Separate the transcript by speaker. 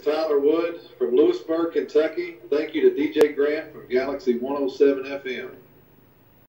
Speaker 1: Tyler Wood from Lewisburg, Kentucky. Thank you to DJ Grant from Galaxy 107 FM.